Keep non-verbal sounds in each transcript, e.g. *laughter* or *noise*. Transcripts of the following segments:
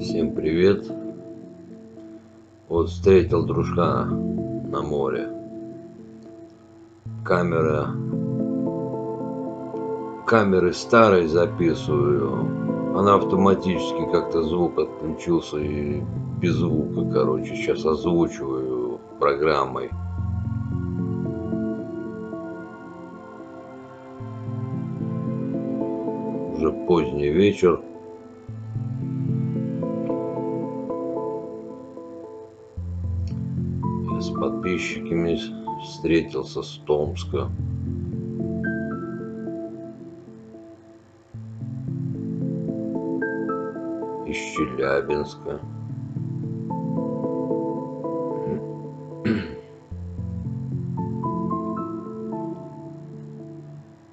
Всем привет. Вот встретил дружка на море. Камера. Камеры старой записываю. Она автоматически как-то звук отключился и без звука, короче. Сейчас озвучиваю программой. Уже поздний вечер. С подписчиками встретился с Томска. Из Челябинска.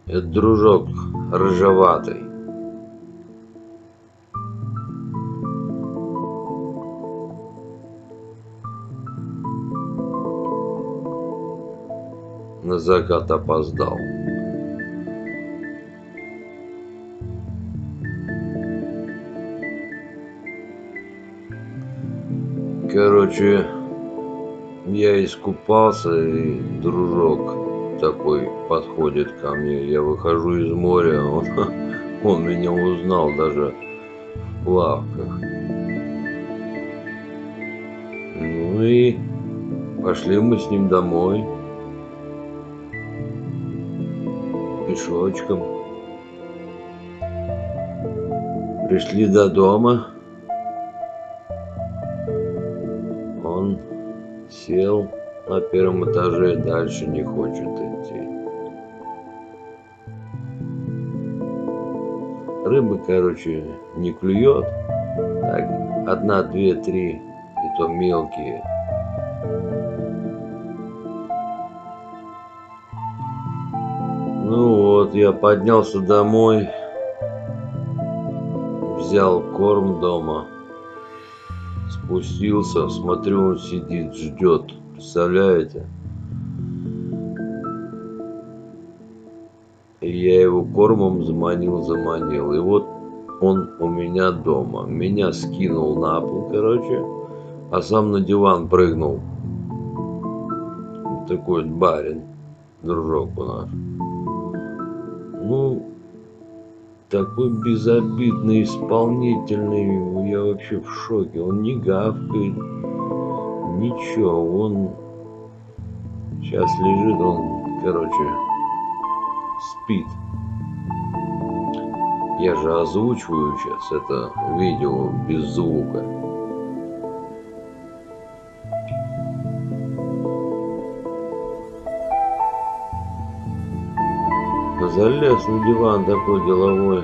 Это дружок рыжеватый. На закат опоздал. Короче, я искупался, и дружок такой подходит ко мне. Я выхожу из моря, *laughs* он, он меня узнал даже в плавках. Ну и пошли мы с ним домой. Пешочком. Пришли до дома. Он сел на первом этаже, дальше не хочет идти. Рыбы, короче, не клюет. Так, одна, две, три, и то мелкие. Я поднялся домой, взял корм дома, спустился, смотрю, он сидит, ждет. Представляете? И я его кормом заманил, заманил. И вот он у меня дома. Меня скинул на пол, короче, а сам на диван прыгнул. Такой барин, дружок у нас. Такой безобидный, исполнительный, я вообще в шоке. Он не гавкает, ничего, он сейчас лежит, он, короче, спит. Я же озвучиваю сейчас это видео без звука. Залез на диван такой деловой.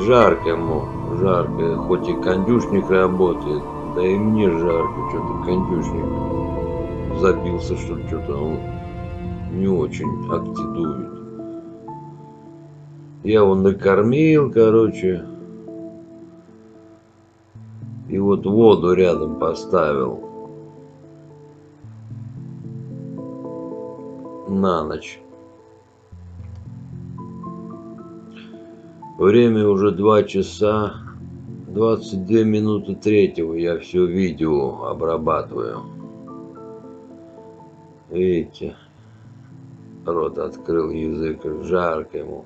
Жарко ему, жарко, хоть и кондюшник работает, да и мне жарко, что-то кондюшник забился, что ли, что-то он не очень активует. Я его накормил, короче, и вот воду рядом поставил на ночь. Время уже два часа, 22 минуты третьего. Я все видео обрабатываю. Видите, рот открыл язык, жарко ему.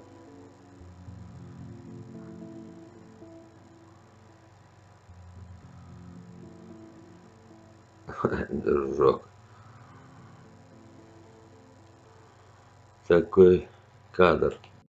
*laughs* Дружок. Такой кадр.